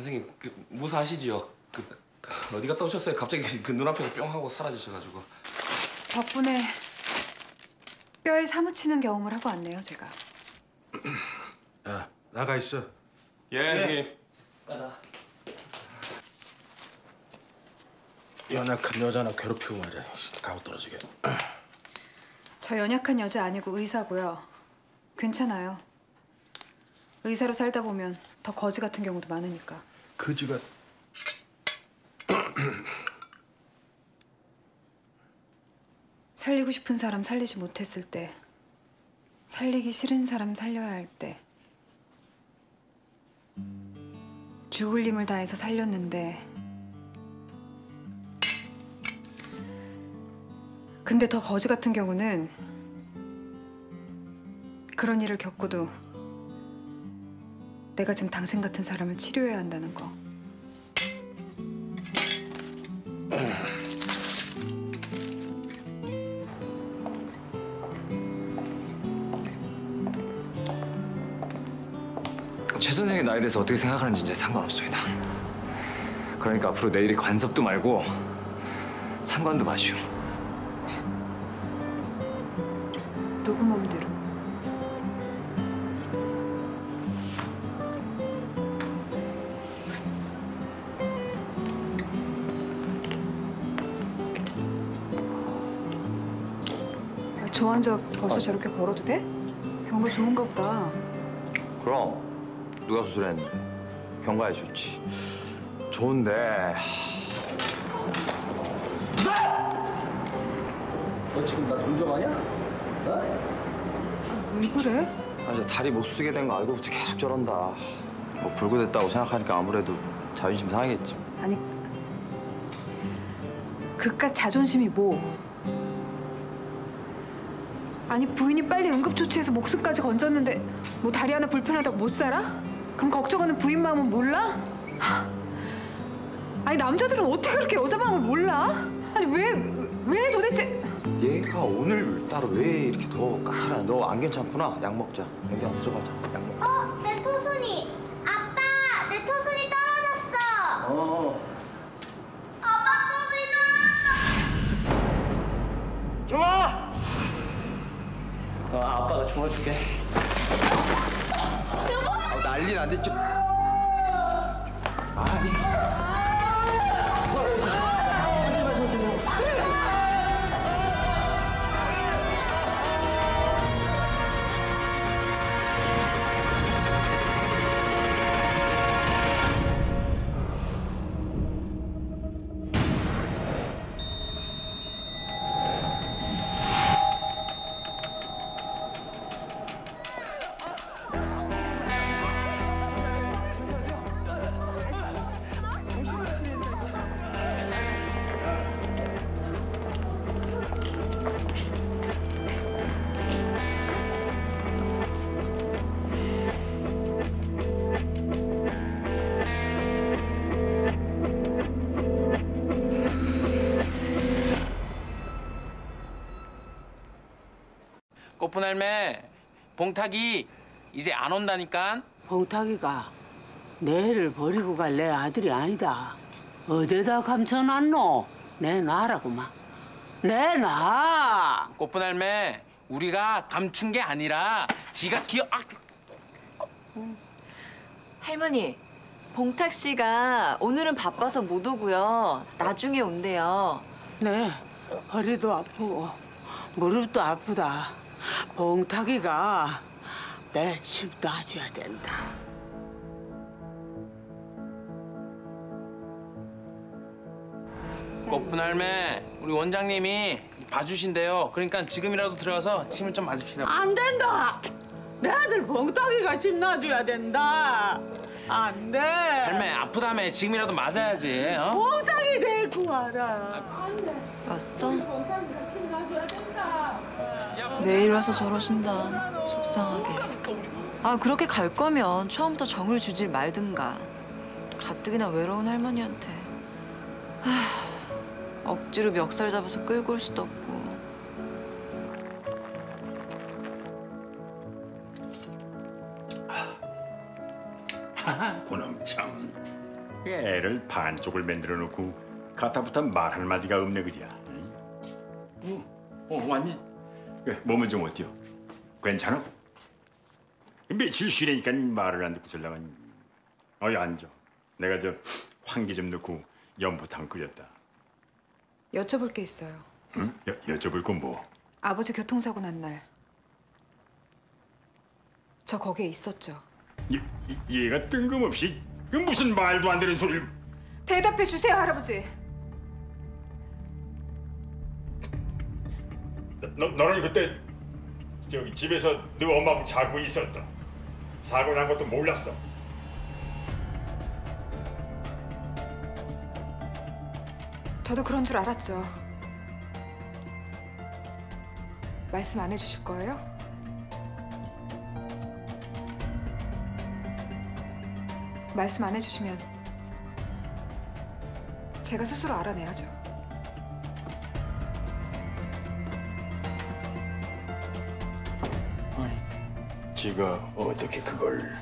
선생님 그, 무사하시지요? 그, 그, 어디 갔다 오셨어요? 갑자기 그 눈앞에서 뿅 하고 사라지셔가지고. 덕분에 뼈에 사무치는 경험을 하고 왔네요, 제가. 야 나가 있어. 예, 형님. 연약한 여자나 괴롭히고 말이야. 가고 떨어지게. 저 연약한 여자 아니고 의사고요. 괜찮아요. 의사로 살다 보면 더 거지 같은 경우도 많으니까. 그지가 살리고 싶은 사람 살리지 못했을 때, 살리기 싫은 사람 살려야 할 때, 죽을 힘을 다해서 살렸는데, 근데 더 거지 같은 경우는 그런 일을 겪고도 내가 지금 당신 같은 사람을 치료해야 한다는 거. 최 선생의 나에 대해서 어떻게 생각하는지 이제 상관없습니다. 그러니까 앞으로 내일이 관섭도 말고 상관도 마시오. 누구 맘대로. 저 환자 벌써 저렇게 걸어도 돼? 경과 좋은가 보다. 그럼 누가 수술했는데 경과에 좋지 좋은데 너 지금 나 동정하냐? 왜 그래? 아 이제 다리 못 쓰게 된 거 알고부터 계속 저런다 뭐 불구됐다고 생각하니까 아무래도 자존심 상하겠지 아니 그깟 자존심이 뭐? 아니 부인이 빨리 응급조치해서 목숨까지 건졌는데 뭐 다리 하나 불편하다고 못 살아? 그럼 걱정하는 부인 마음은 몰라? 하, 아니 남자들은 어떻게 그렇게 여자 마음을 몰라? 아니 왜 왜 도대체 얘가 오늘 따로 왜 이렇게 더 까칠하냐 너 안 괜찮구나 약 먹자 여기 한번 들어가자 약 먹자 어, 내 토순이. 아빠, 내 토순이 떨어졌어. 어. 어, 아빠가 중아 줄게. 여보! 아, 난리 난리 좀. 아, 꽃분 할매 봉탁이 이제 안 온다니까 봉탁이가 내를 버리고 갈 내 아들이 아니다. 어디다 감춰놨노? 내 나라구만. 내 나. 꽃분 할매 우리가 감춘 게 아니라 지가 기억 아, 할머니, 봉탁 씨가 오늘은 바빠서 못 오고요. 나중에 온대요. 내 허리도 아프고 무릎도 아프다. 봉탁이가 내집 놔줘야 된다. 꽃분 할매 우리 원장님이 봐주신대요 그러니까 지금이라도 들어가서 침을 좀 맞읍시다 안 된다. 내 아들 봉탁이가 집 놔줘야 된다. 안 돼. 할매 아프다며 지금이라도 맞아야지 어? 봉탁이 데리고 와라. 왔어? 매일 와서 저러신다. 속상하게. 아 그렇게 갈 거면 처음부터 정을 주질 말든가. 가뜩이나 외로운 할머니한테. 하, 억지로 멱살 잡아서 끌고 올 수도 없고. 그놈 참. 애를 반쪽을 만들어 놓고 가타부터 말 한마디가 없네 그랴. 응? 어, 어 왔니? 그래, 몸은 좀 어때요? 괜찮아? 며칠 쉬니까 말을 안 듣고 전랑은 어이 앉아. 내가 저 환기 좀 넣고 연포탕 끓였다. 여쭤볼 게 있어요. 응? 여, 여쭤볼 건 뭐? 아버지 교통사고 난 날. 저 거기에 있었죠. 얘, 얘가 뜬금없이 그 무슨 말도 안 되는 소리를 대답해 주세요, 할아버지. 너, 너는 그때 저기 집에서 너 엄마하고 자고 있었다. 사고 난 것도 몰랐어. 저도 그런 줄 알았죠. 말씀 안 해주실 거예요? 말씀 안 해주시면 제가 스스로 알아내야죠. 지가 어떻게 그걸?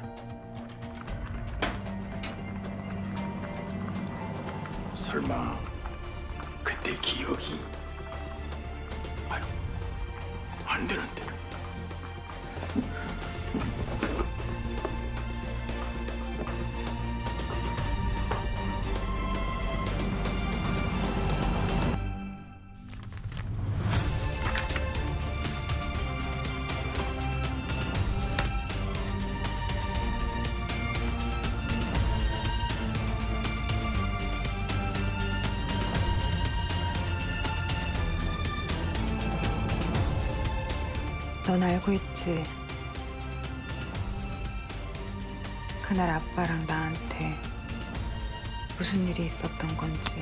설마 그때 기억이 안 되는데 넌 알고 있지? 그날 아빠랑 나한테 무슨 일이 있었던 건지.